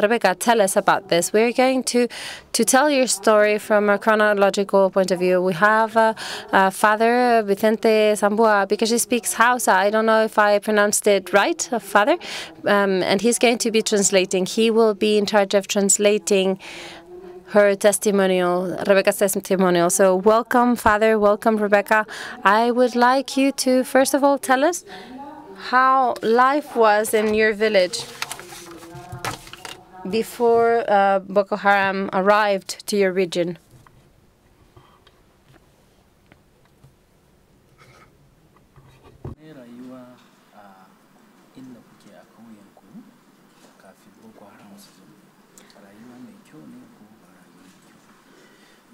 Rebecca, tell us about this. We're going to to tell your story from a chronological point of view. We have uh, uh, Father Vicente Zambua because he speaks Hausa. I don't know if I pronounced it right, uh, Father, um, and he's going to be translating. He will be in charge of translating her testimonial, Rebecca's testimonial. So, welcome, Father. Welcome, Rebecca. I would like you to, first of all, tell us how life was in your village before uh, Boko Haram arrived to your region.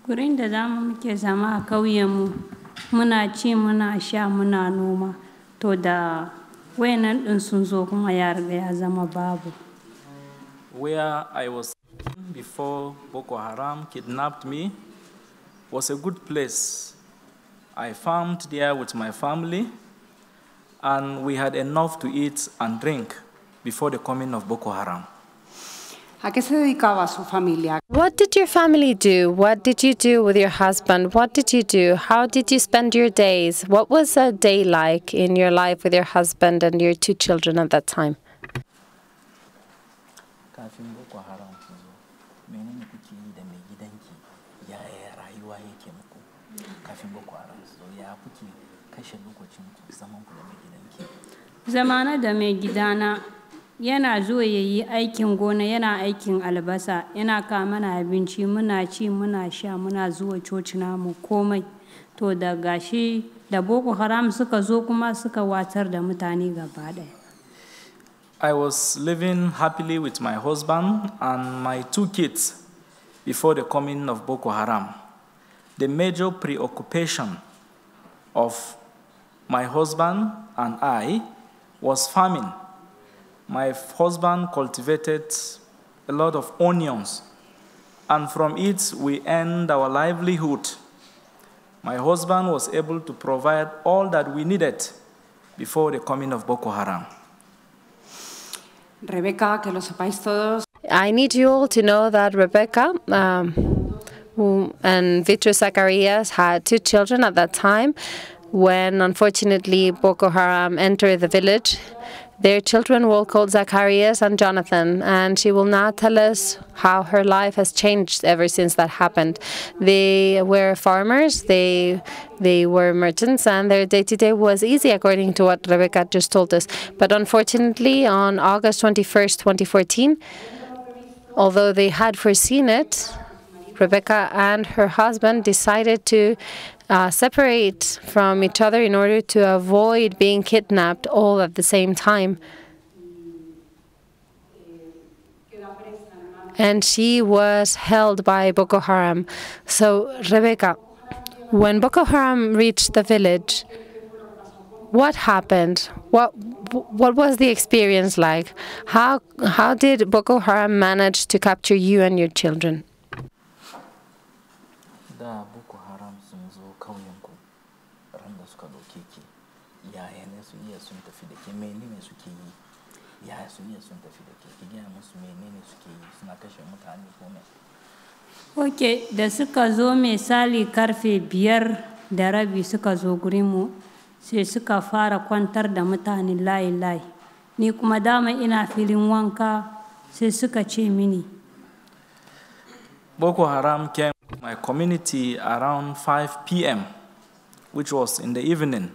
Gurin da za mu muke zama a ƙauyenmu muna ci muna sha muna noma to da wayannan ɗin sun zo kuma ya riga ya zama babu. Where I was before Boko Haram kidnapped me was a good place. I farmed there with my family, and we had enough to eat and drink before the coming of Boko Haram. ¿A qué se dedicaba su familia? What did your family do? What did you do with your husband? What did you do? How did you spend your days? What was a day like in your life with your husband and your two children at that time? Kafin Boko Haram su zo, menene kuke yi da mai gidanki? Yaya rayuwa yake muku? Kafin Boko Haram su zo, ya kuke kashe lokacin ku zaman ku da mai gidanki? Zamana da mai gidana yana zuwa ya yi aikin gona yana aikin albasa yana kawo mana abinci muna ci muna sha muna zuwa coci namu komai to da gashi da boko haram suka zo kuma suka watsar da mutane gaba ɗaya I was living happily with my husband and my two kids before the coming of Boko Haram. The major preoccupation of my husband and I was farming. My husband cultivated a lot of onions, and from it we earned our livelihood. My husband was able to provide all that we needed before the coming of Boko Haram. Rebeca, que lo sepáis todos, I need you all to know that Rebecca um, and Victor Zacharias had two children at that time when, unfortunately, Boko Haram entered the village. Their children were called Zacharias and Jonathan, and she will now tell us how her life has changed ever since that happened. They were farmers, they they were merchants, and their day to day was easy, according to what Rebecca just told us. But unfortunately, on August 21st, 2014, although they had foreseen it, Rebecca and her husband decided to uh, separate from each other in order to avoid being kidnapped all at the same time. And she was held by Boko Haram. So, Rebecca, when Boko Haram reached the village, what happened? What what was the experience like? How how did Boko Haram manage to capture you and your children? Da Boko Haram sun zo ƙauyenku ran da suka ɗauke ki, yaya ne su iya sun tafi da ke menene suke yi? Yaya su iya sun tafi da ke? Ki gaya musu menene suke yi suna kashe mutane ko me? Ok da suka zo misali karfe biyar da rabi suka zo gurinmu sai suka fara kwantar da mutane layi-layi ni kuma dama ina filin wanka sai suka ce mini Boko Haram came to my community around 5 p.m., which was in the evening.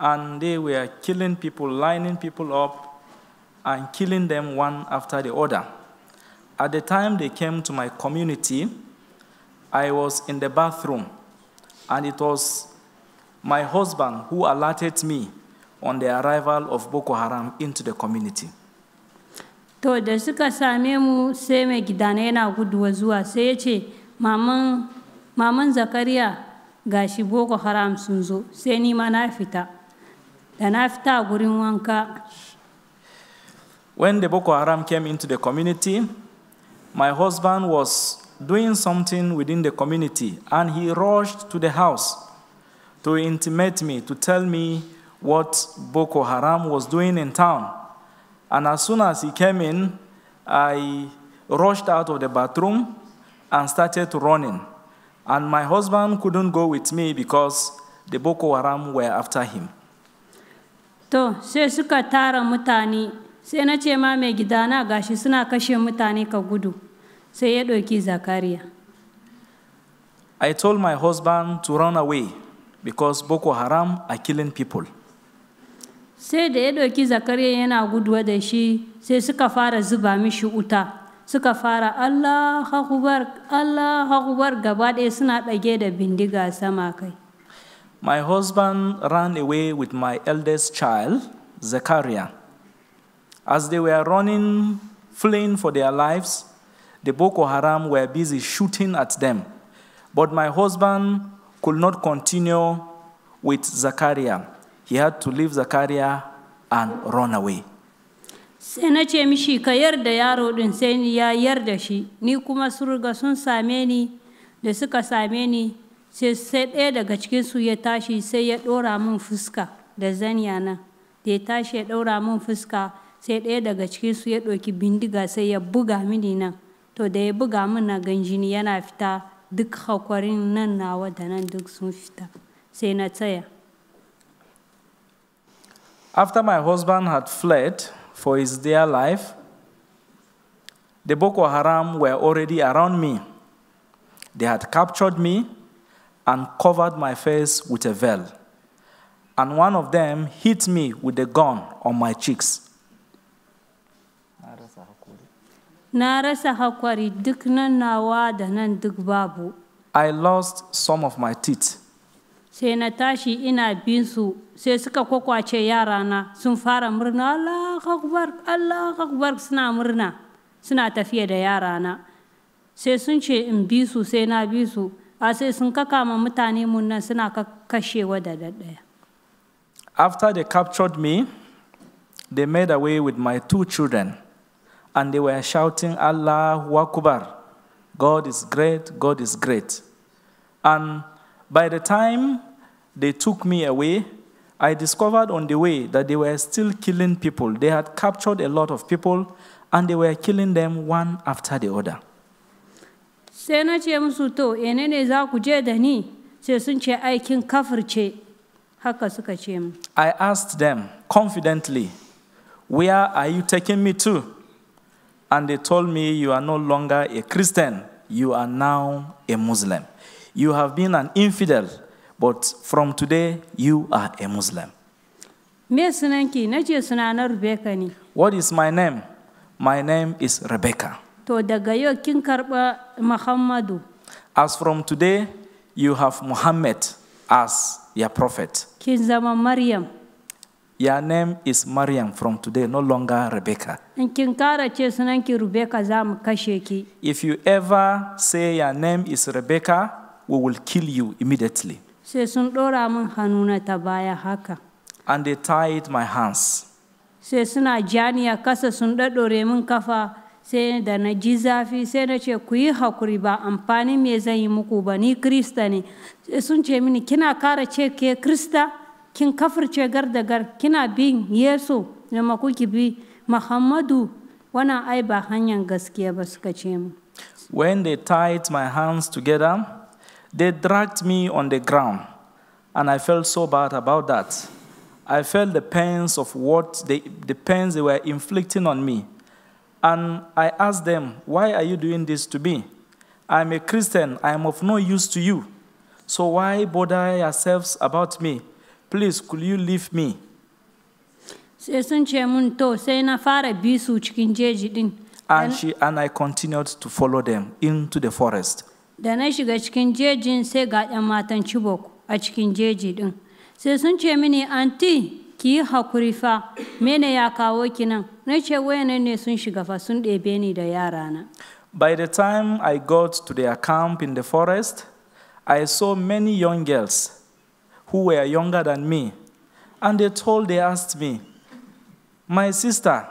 And they were killing people, lining people up, and killing them one after the other. At the time they came to my community, I was in the bathroom, and it was my husband who alerted me on the arrival of Boko Haram into the community. to da suka same mu sai mai gidana yana guduwa zuwa sai ya ce maman maman zakariya gashi boko haram sun zo sai ni ma na fita da na fita a gurin wanka When the Boko Haram came into the community, my husband was doing something within the community and he rushed to the house to intimate me, to tell me what Boko Haram was doing in town. And as soon as he came in, I rushed out of the bathroom and started running. And my husband couldn't go with me because the Boko Haram were after him. To, sai suka tara mutane, sai na ce ma mai gidana gashi suna kashe mutane ka gudu, sai ya ɗauki Zakariya. I told my husband to run away because Boko Haram are killing people. Sai da ya ɗauki Zakariya yana guduwa da shi, sai suka fara zuba mishi wuta. Suka fara Allah akubar gaba ɗaya suna ɗage da bindiga sama kai. My husband ran away with my eldest child, Zechariah. As they were running, fleeing for their lives, the Boko Haram were busy shooting at them. But my husband could not continue with Zakaria. He had to leave Zakaria and run away. sai na ce mishi ka yarda yaro ɗin sai ya yarda shi ni kuma sun riga sun same ni da suka same ni sai sai ɗaya daga cikinsu ya tashi sai ya ɗora min fuska da zaniya nan da ya tashi ya ɗora min fuska sai ɗaya daga ya ɗauki bindiga sai ya buga mini nan to da ya buga min na gan jini yana fita duk hakwarin nan nawa da nan duk sun fita sai na tsaya After my husband had fled for his dear life, the Boko Haram were already around me. They had captured me and covered my face with a veil. And one of them hit me with a gun on my cheeks. Na rasa hakwari duk nan nawa da nan duk babu. I lost some of my teeth. sai na tashi ina bin su sai suka kwakwace yarana. Sun fara murna Allah akbar Allah akbar. Suna murna suna tafiya da yarana. Sai sun ce in bi su sai na bi su. A sai sun kakama mutane mun nan suna kashewa da daddaya After they captured me, they made away with my two children, and they were shouting, Allahu Akbar, God is great, God is great. And by the time they took me away, I discovered on the way that they were still killing people. They had captured a lot of people, and they were killing them one after the other. sai na ce musu to ene ne za ku je da ni sai sun ce aikin kafirce haka suka ce mu I asked them confidently, Where are you taking me to? And they told me, You are no longer a Christian, you are now a Muslim. You have been an infidel, but from today, you are a Muslim. me sunanki na ce suna na rubeka ne What is my name? My name is Rebecca. to daga yau kin karɓa muhammadu As from today, you have Muhammad as your prophet. kin zama maryam Your name is Maryam from today, no longer Rebecca. in kin kara ce sunanki rubeka za mu kashe ki If you ever say your name is Rebecca, we will kill you immediately. sai sun ɗora min hannuna ta baya haka And they tied my hands. sai suna janiya kasa sun ɗaɗɗore min kafa sai da na ji zafi sai na ce ku yi hakuri ba amfani me zan yi muku ba ni krista ne sai sun ce mini kina kara ce ke krista kin kafirce gar da gar kina bin yesu bi muhammadu wannan ai ba hanyar gaskiya ba suka ce mu When they tied my hands together, they dragged me on the ground, and I felt so bad about that. I felt the pains of what they, the pains they were inflicting on me. And I asked them, Why are you doing this to me? I'm a Christian, I am of no use to you. So why bother yourselves about me? Please, could you leave me? sai sun ce mun to sai na fara bi cikin jeji din And, she, and I continued to follow them into the forest. da na shiga cikin jejin sai ga matan Chibok a cikin jeji din sai sun ce mini anti ki yi hakuri fa mene ya kawo ki nan na ce wayanan ne sun shiga fa sun ɗebe ni da yarana By the time I got to their camp in the forest, I saw many young girls who were younger than me. And they told, they asked me, My sister,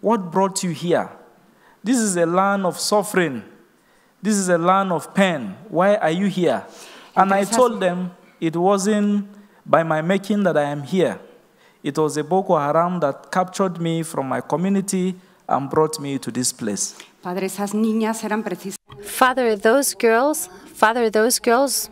what brought you here? This is a land of suffering. This is a land of pain. Why are you here? And I told them it wasn't by my making that I am here. It was a Boko Haram that captured me from my community and brought me to this place. Padre, esas niñas eran precisas. Father, those girls, Father, those girls,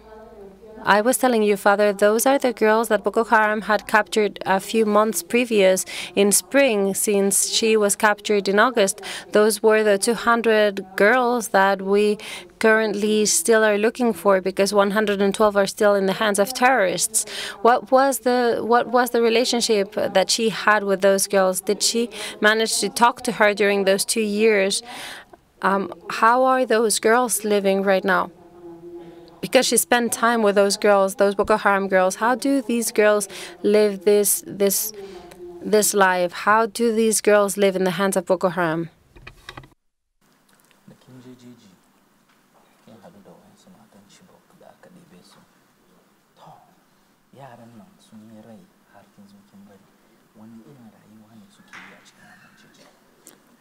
I was telling you, Father, those are the girls that Boko Haram had captured a few months previous in spring, since she was captured in August. Those were the 200 girls that we currently still are looking for because 112 are still in the hands of terrorists. What was the what was the relationship that she had with those girls? Did she manage to talk to her during those two years? Um, how are those girls living right now? Because she spent time with those girls, those Boko Haram girls. How do these girls live this this this life? How do these girls live in the hands of Boko Haram?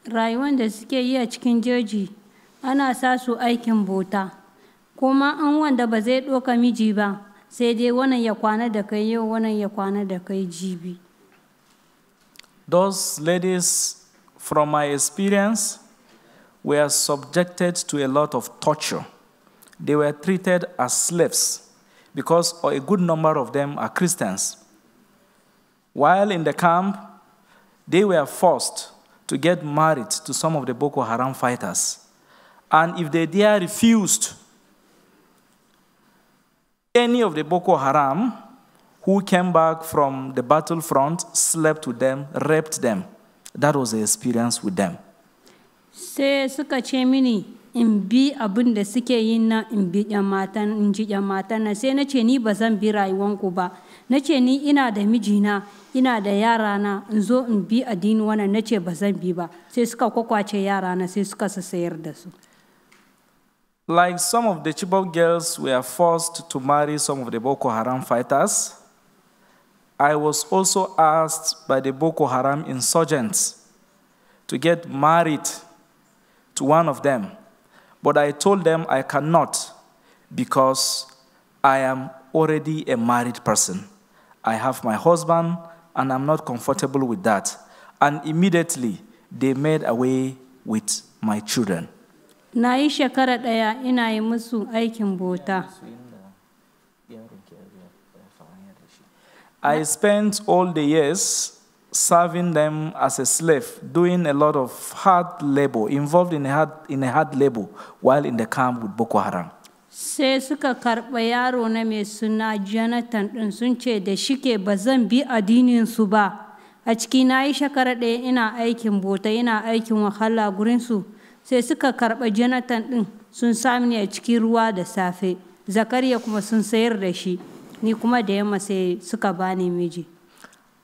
rayuwar da suke yi a cikin jeji ana sa aikin bota kuma an wanda ba zai ɗoka miji ba sai dai wannan ya kwana da kai yau wannan ya kwana da kai jibi Those ladies, from my experience, were subjected to a lot of torture. They were treated as slaves because a good number of them are Christians. While in the camp, they were forced to get married to some of the Boko Haram fighters. And if they dare refused, any of the Boko Haram who came back from the battlefront slept with them, raped them. That was the experience with them. sai suka ce mini in bi abin da suke yin nan in bi matan in ji matan nan. Sai na ce ni ba zan bi rayuwanku ba. Na ce ni ina da mijina ina da yarana in zo in bi addini wannan. Na ce ba zan bi ba. Sai suka kwakwace yarana sai suka sayar da su. Like some of the Chibok girls were forced to marry some of the Boko Haram fighters, I was also asked by the Boko Haram insurgents to get married to one of them. But I told them I cannot because I am already a married person. I have my husband and I'm not comfortable with that. And immediately they made away with my children. Na yi shekara ɗaya ina yi musu aikin bota I spent all the years serving them as a slave, doing a lot of hard labor, involved in a hard, in a hard labor while in the camp with Boko Haram. sai suka karɓa yaro na mai suna jonathan ɗin sun ce da shike ba zan bi addininsu ba. A ciki na yi shekara ɗaya ina aikin bota ina aikin wahala gurinsu. Sai suka karɓa jonathan ɗin sun sami ni a cikin ruwa da safe zakariya kuma sun sayar da shi ni kuma da yamma sai suka bani miji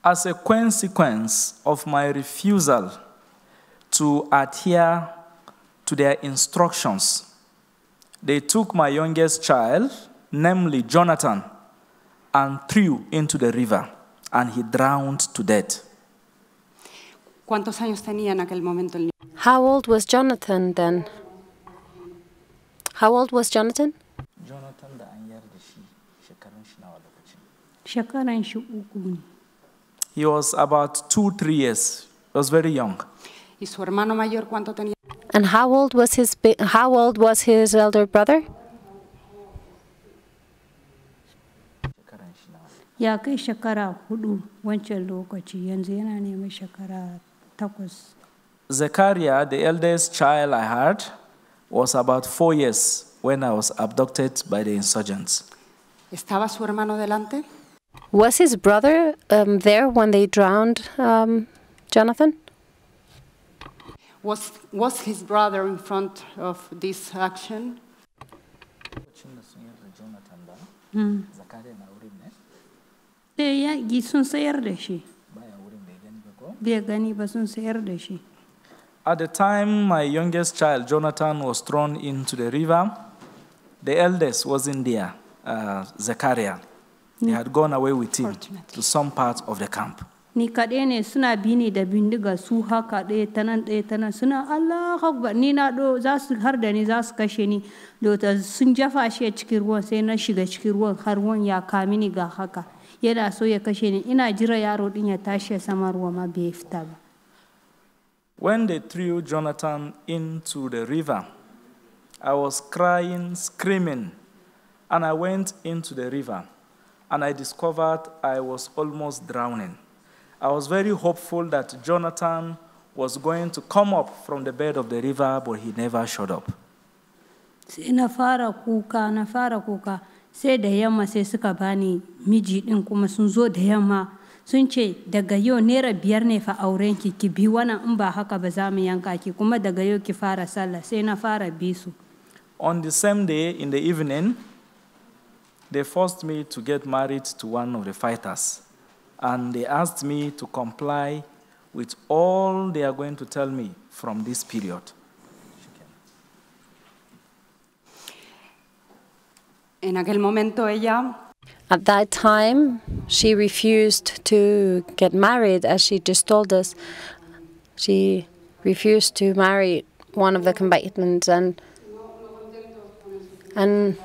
As a consequence of my refusal to adhere to their instructions, they took my youngest child, namely Jonathan, and threw into the river, and he drowned to death. ¿Cuántos años tenía en aquel momento el niño? How old was Jonathan then? How old was Jonathan? Jonathan da an yar da shi shekarun shi nawa lokacin. shekaran shi uku ne He was about two, three years. He was very young. ¿Y su hermano mayor cuánto tenía? And how old was his how old was his elder brother? Shekaran shi nawa. ya kai shekara hudu wancan lokaci yanzu yana neman shekara takwas Zechariah, the eldest child I had, was about four years when I was abducted by the insurgents. ¿Estaba su hermano delante? Was his brother um, there when they drowned um, Jonathan? Was, was his brother in front of this action? Lokacin da sun yarda Jonathan ba, Zechariah na wurin ne? sai ya gi sun sayar da shi Baya wurin bai gani ba ko? bai gani ba sun sayar da shi At the time my youngest child, Jonathan, was thrown into the river, the eldest wasn't there, uh, Zechariah. They had gone away with him to some part of the camp. ni kaɗai ne suna bi ni da bindiga su haka ɗaya ta nan ɗaya ta nan. Suna Allah akbar ni na ɗo za su har da ni za su kashe ni. Sun jafa shi a cikin ruwan sai na shiga cikin ruwan har ruwan ya kami ni ga haka. Yana so ya kashe ni. Ina jira yaro ɗin ya tashi ya sama ruwa ma bai fita ba When they threw Jonathan into the river, I was crying, screaming, and I went into the river, and I discovered I was almost drowning. I was very hopeful that Jonathan was going to come up from the bed of the river, but he never showed up. sai na fara kuka na fara kuka sai da yamma sai suka bani miji kuma sun zo da yamma sun ce daga yau naira biyar ne fa auren ki ki bi wannan in ba haka ba za mu yanka ki kuma daga yau ki fara sallah sai na fara bi su On the same day, in the evening, they forced me to get married to one of the fighters. And they asked me to comply with all they are going to tell me from this period. En aquel momento ella At that time, she refused to get married, as she just told us. She refused to marry one of the combatants, and and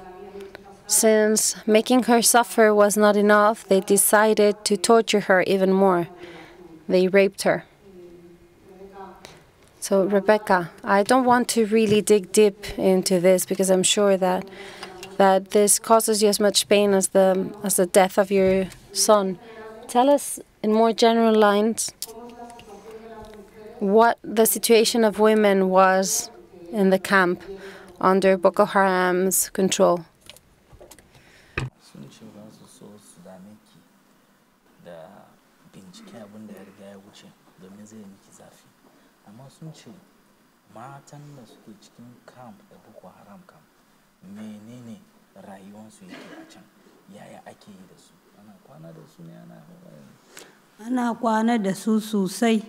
since making her suffer was not enough, they decided to torture her even more. They raped her. So, Rebecca, I don't want to really dig deep into this because I'm sure that that this causes you as much pain as the as the death of your son. Tell us in more general lines what the situation of women was in the camp under Boko Haram's control. matan da suke cikin camp da boko haram menene rayuwarsu yake a can. Yaya ake yi da su? Ana kwana da su ne ana ana kwana da su sosai.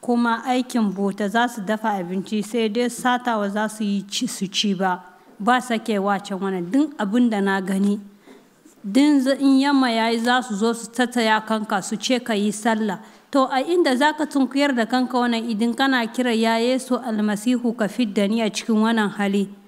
Kuma aikin bota za su dafa abinci sai dai satawa za su yi ci- su ci ba. Ba sakewa can wani duk abin da na gani din in yamma ya yi za su zo su tattaya kanka su ce ka yi sallah. To a inda za ka tunkuyar da kanka wannan idin kana kira ya yesu almasihu ka fidda ni a cikin wannan hali.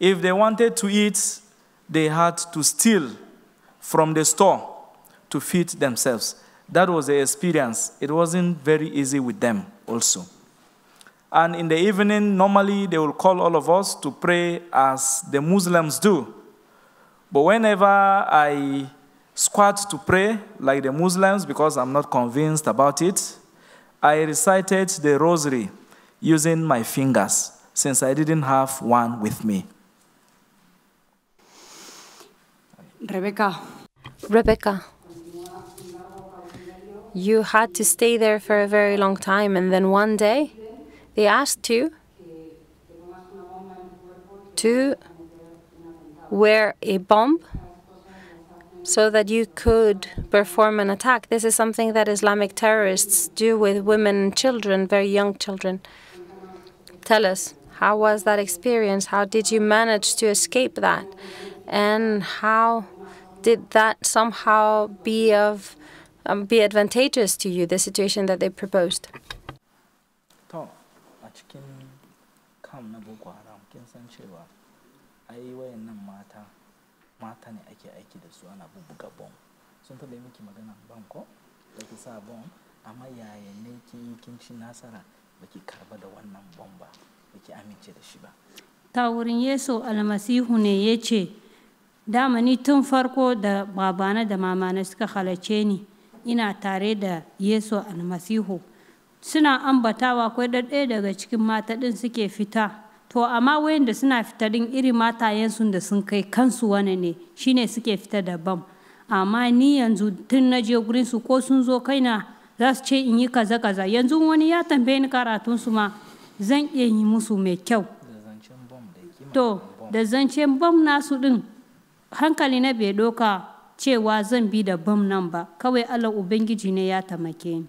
If they wanted to eat, they had to steal from the store to feed themselves. That was the experience. It wasn't very easy with them, also. And in the evening, normally they will call all of us to pray as the Muslims do. But whenever I squat to pray like the Muslims, because I'm not convinced about it, I recited the rosary using my fingers since I didn't have one with me. Rebeca, Rebecca, you had to stay there for a very long time, and then one day they asked you to wear a bomb so that you could perform an attack. This is something that Islamic terrorists do with women and children, very young children. Tell us, how was that experience? How did you manage to escape that? And how did that somehow be of um, be advantageous to you, the situation that they proposed? To, a cikin kam na Boko Haram, kin san cewa ai wayannan mata, mata ne ake aiki da su ana bubbuga bom. Sun taɓa yi miki magana bom ko? Da ki sa bom, amma yaya ne ki yi kin ci nasara baki karba da wannan bom ba, baki amince da shi ba. ta wurin yesu almasihu ne ya ce dama ni tun farko da babana da mamana suka halarce ni ina tare da yesu almasihu. Suna ambatawa akwai ɗaya daga cikin mata ɗin suke fita. To amma wayanda suna fita ɗin irin matayensu da sun kai kansu wani ne shine suke fita da bam amma ni yanzu tun na je gurinsu ko sun zo kaina za su ce in yi kaza kaza. Yanzu wani ya tambaye ni karatunsu ma zan iya yi musu mai kyau? To, da zancen bam nasu ɗin, hankali na bai ɗauka cewa zan bi da bam nan ba, kawai Allah Ubangiji ne ya tamake ni.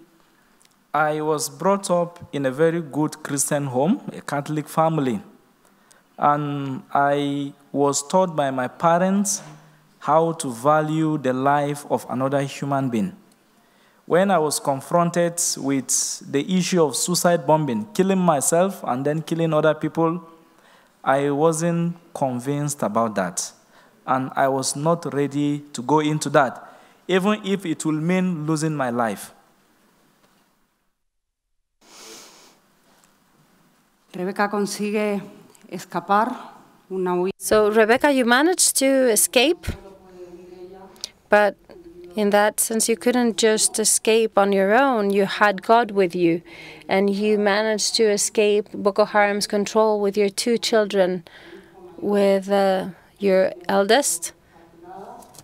I was brought up in a very good Christian home, a Catholic family. And I was taught by my parents how to value the life of another human being. When I was confronted with the issue of suicide bombing, killing myself and then killing other people, I wasn't convinced about that. And I was not ready to go into that, even if it will mean losing my life. Rebeca consigue escapar una huida. So, Rebecca, you managed to escape, but in that sense, you couldn't just escape on your own. You had God with you, and you managed to escape Boko Haram's control with your two children, with uh, your eldest,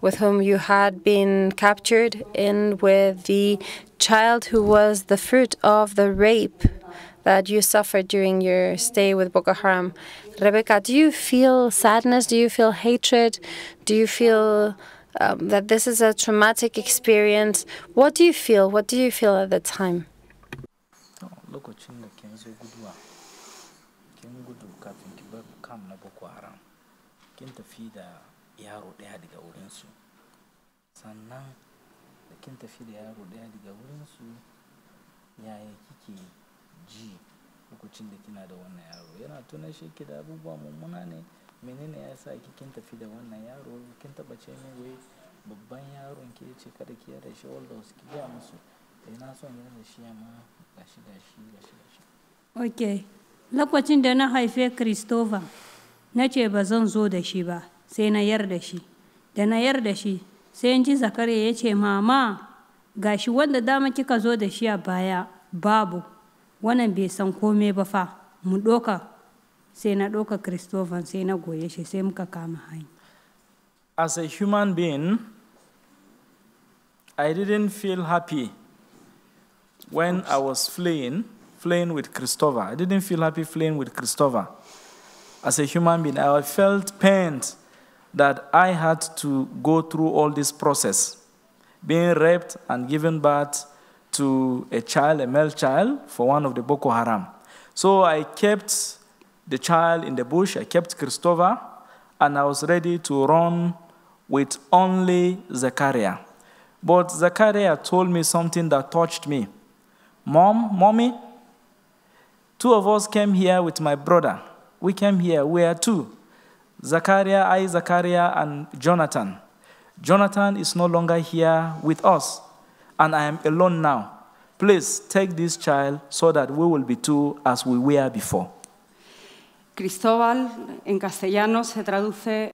with whom you had been captured, and with the child who was the fruit of the rape that you suffered during your stay with Boko Haram. Rebecca, do you feel sadness? Do you feel hatred? Do you feel um, that this is a traumatic experience? What do you feel? What do you feel at the time? Tafi da yaro ɗaya daga wurinsu yaya kike ji lokacin da kina da wannan yaro? Yana tuna shi ki da abubuwa mummuna ne. Menene ya sa ki kin tafi da wannan yaro? Kin taba ce min wai babban yaron ke ce kada ki yada shi all those ki gaya musu. Eh na son yada shi amma gashi gashi gashi gashi. Ok lokacin da na haife christopher na ce ba zan zo da shi ba sai na yar da shi. Da na yar da shi sai in ji zakariya ya ce mama gashi wanda dama kika zo da shi a baya babu wannan bai san kome ba fa mu sai na christopher sai na goye shi sai muka kama hanya as a human being, I didn't feel happy when I was fleeing, fleeing with Christopher. I didn't feel happy fleeing with Christopher. As a human being, I felt pained that I had to go through all this process, being raped and given birth to a child, a male child, for one of the Boko Haram. So I kept the child in the bush, I kept Christopher, and I was ready to run with only Zechariah. But Zechariah told me something that touched me. Mom, mommy, two of us came here with my brother. We came here, we are two. Zachariah, I, Zachariah, and Jonathan. Jonathan is no longer here with us, and I am alone now. Please take this child so that we will be two as we were before. Cristóbal en castellano se traduce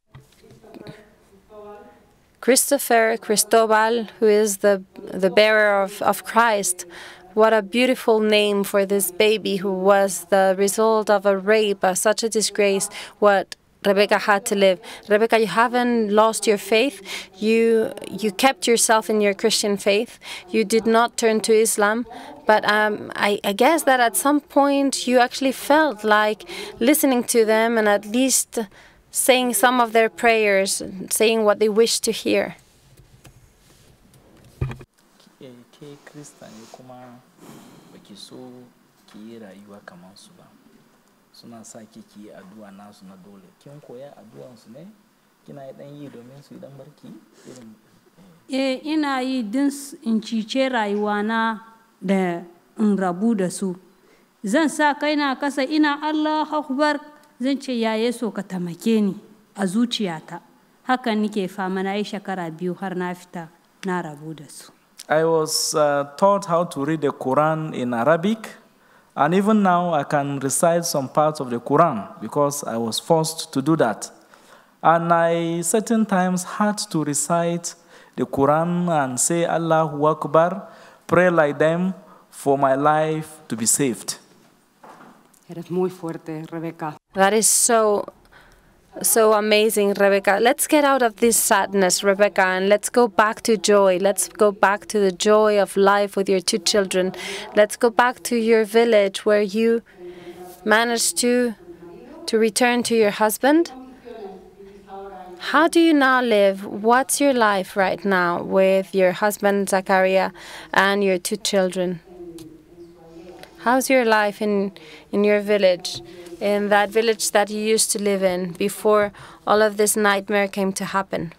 Christopher Cristobal, who is the, the bearer of, of Christ. What a beautiful name for this baby who was the result of a rape, uh, such a disgrace. What Rebecca had to live. Rebecca, you haven't lost your faith. You you kept yourself in your Christian faith. You did not turn to Islam. But um, I, I guess that at some point you actually felt like listening to them and at least saying some of their prayers, saying what they wish to hear. Suna sa ki ki yi addu'a nasu na dole. Kin koya addu'ansu ne? Kina yi ɗan yi domin su yi ɗan barki? Irin eh ina yi din in cice rayuwana da in rabu da su zan sa kaina kasa ina allah akbar zan ce ya yeso ka tamake ni a zuciyata hakan nike fama na yi shekara biyu har na fita na rabu da su I was uh, taught how to read the Quran in Arabic, and even now I can recite some parts of the Quran because I was forced to do that. And I certain times had to recite the Quran and say Allahu Akbar, pray like them for my life to be saved. Eres muy fuerte, Rebeca. That is so, so amazing, Rebecca. Let's get out of this sadness, Rebecca, and let's go back to joy. Let's go back to the joy of life with your two children. Let's go back to your village where you managed to to return to your husband. How do you now live? What's your life right now with your husband Zachariah and your two children? How's your life in in your village, in that village that you used to live in before all of this nightmare came to happen?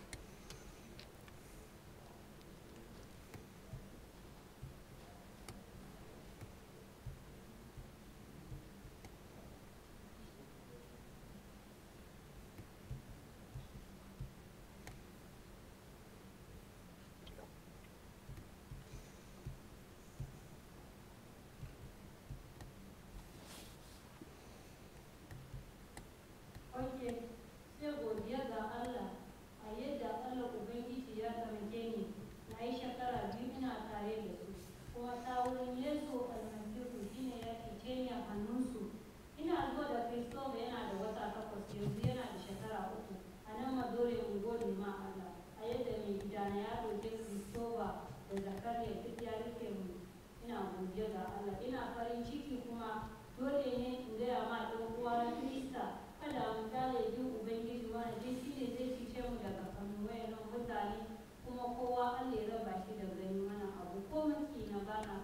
Kowa Allah. Ya raba shi da gani mana abu ko maki na bana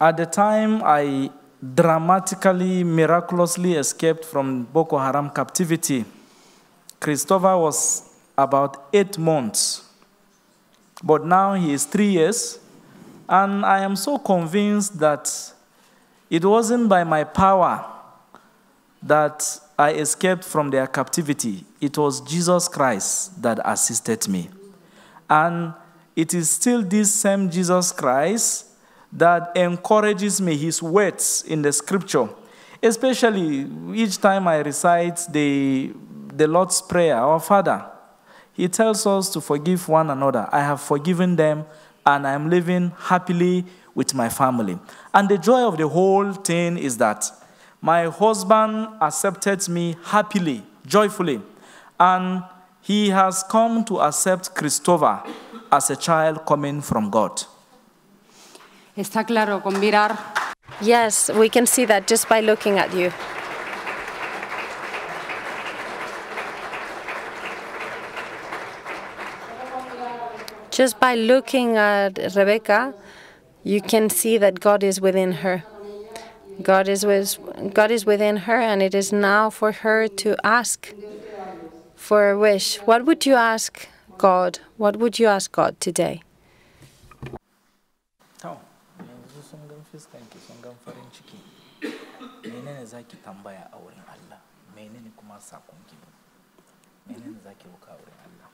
At the time, I dramatically, miraculously escaped from Boko Haram captivity. Christopher was about eight months, but now he is three years, and I am so convinced that it wasn't by my power that I escaped from their captivity. It was Jesus Christ that assisted me. And it is still this same Jesus Christ that encourages me, his words in the scripture. Especially each time I recite the, the Lord's Prayer, our Father, he tells us to forgive one another. I have forgiven them, and I am living happily with my family. And the joy of the whole thing is that my husband accepted me happily, joyfully, and he has come to accept Christopher as a child coming from God. Está claro, con mirar Yes, we can see that just by looking at you. Just by looking at Rebecca, you can see that God is within her. God is with, God is within her, and it is now for her to ask for a wish. What would you ask God? What would you ask God today? To, yanzu sun gan fiskanki sun gan farin ciki. Menene za ki tambaya a wurin Allah? Menene kuma sakonki? Menene za ki roka a wurin Allah?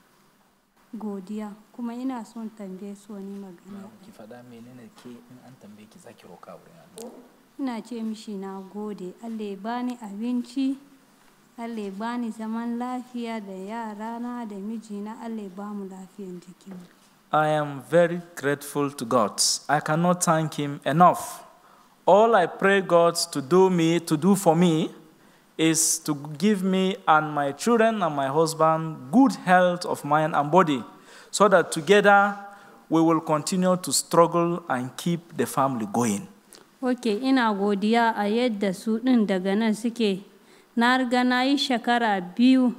godiya kuma ina son tambaye su wani magana Ki faɗa menene ke in an tambaye ki za ki roka a wurin Allah? Ina ce mishi na gode Allah ya bani abinci Allah ya bani zaman lafiya da yarana da mijina Allah ya lafiyan I am very grateful to God. I cannot thank Him enough. All I pray God to do me, to do for me, is to give me and my children and my husband good health of mind and body, so that together we will continue to struggle and keep the family going. Ok ina godiya a yadda su ɗin daga nan suke na riga na yi shekara biyu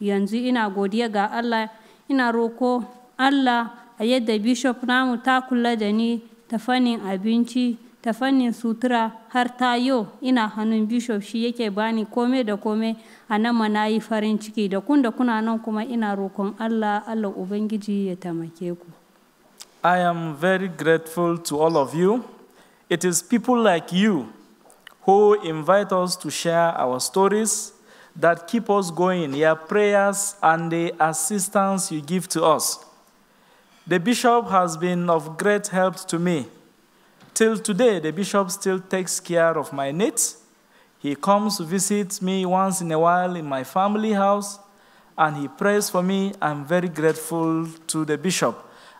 yanzu ina godiya ga Allah ina roko Allah a yadda bishop namu ta kula da ni ta fannin abinci ta fannin sutura har ta yau ina hannun bishop shi yake bani kome da kome a nan ma na yi farin ciki da kun da kuna nan kuma ina rokon Allah Allah Ubangiji ya taimake ku. I am very grateful to all of you. It is people like you who invite us to share our stories that keep us going, your prayers and the assistance you give to us. The bishop has been of great help to me. Till today, the bishop still takes care of my needs. He comes to visit me once in a while in my family house and he prays for me. I'm very grateful to the bishop.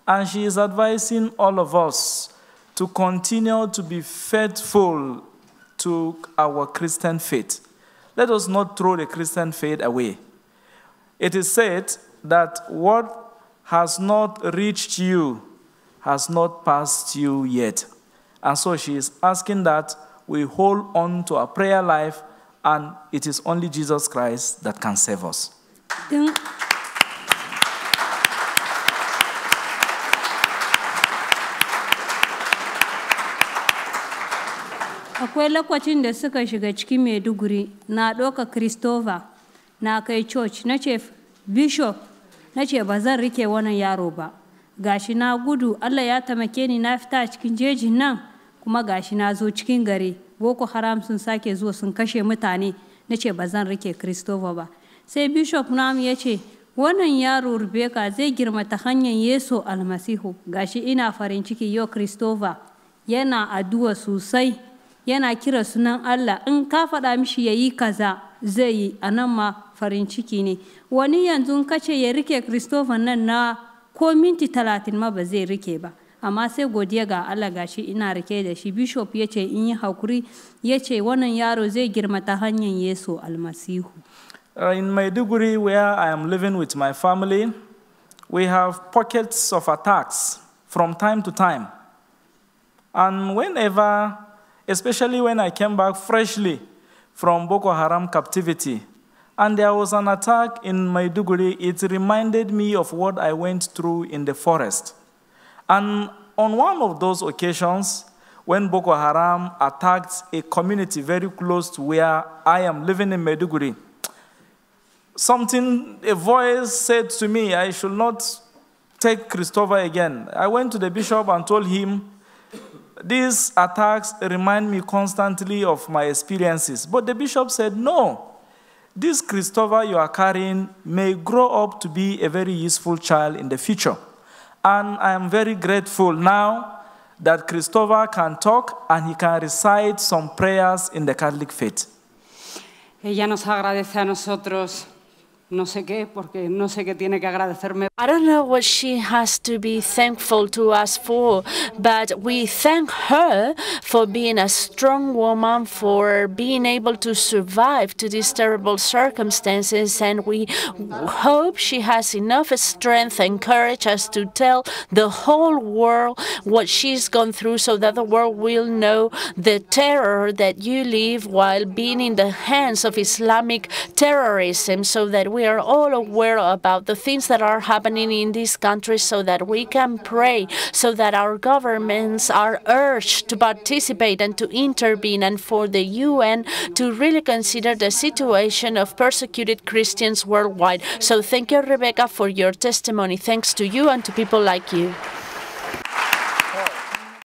And she is advising all of us to continue to be faithful to our Christian faith. Let us not throw the Christian faith away. It is said that what has not reached you has not passed you yet. And so she is asking that we hold on to our prayer life and it is only Jesus Christ that can save us. Akwai lokacin da suka shiga cikin maiduguri. Na ɗauka christopher na kai church. Na ce bishop na ce ba zan riƙe wannan yaro ba. Gashi na gudu allah ya tamake ni na fita cikin jejin nan kuma gashi na zo cikin gari. Boko haram sun sake zuwa sun kashe mutane. Na ce ba zan riƙe christopher ba. Sai bishop namu ya ce wannan yaro rebecca zai girma ta hanyar yesu almasihu. Gashi ina farin ciki yau christopher yana addu'a sosai. Yana kira sunan Allah in ka faɗa mishi ya yi kaza zai yi. A nan ma farin ciki ne. Wani yanzu ka ce ya riƙe Christopher nan na ko minti talatin ma ba zai riƙe ba. Amma sai godiya ga Allah gashi ina riƙe da shi. Bishop ya ce in yi haƙuri ya ce wannan yaro zai girma ta hanyar Yesu almasihu. Uh, in Maiduguri, where I am living with my family, we have pockets of attacks from time to time. And whenever, especially when I came back freshly from Boko Haram captivity, and there was an attack in Maiduguri, it reminded me of what I went through in the forest. And on one of those occasions, when Boko Haram attacked a community very close to where I am living in Maiduguri, something, a voice said to me, I should not take Christopher again. I went to the bishop and told him, these attacks remind me constantly of my experiences. But the bishop said, no, this Christopher you are carrying may grow up to be a very useful child in the future. And I am very grateful now that Christopher can talk and he can recite some prayers in the Catholic faith. Ella nos agradece a nosotros no sé qué, porque no sé qué tiene que agradecerme. I don't know what she has to be thankful to us for, but we thank her for being a strong woman, for being able to survive to these terrible circumstances, and we hope she has enough strength and courage as to tell the whole world what she's gone through so that the world will know the terror that you live while being in the hands of Islamic terrorism so that we are all aware about the things that are happening in these countries so that we can pray, so that our governments are urged to participate and to intervene, and for the UN to really consider the situation of persecuted Christians worldwide. So thank you, Rebecca, for your testimony. Thanks to you and to people like you.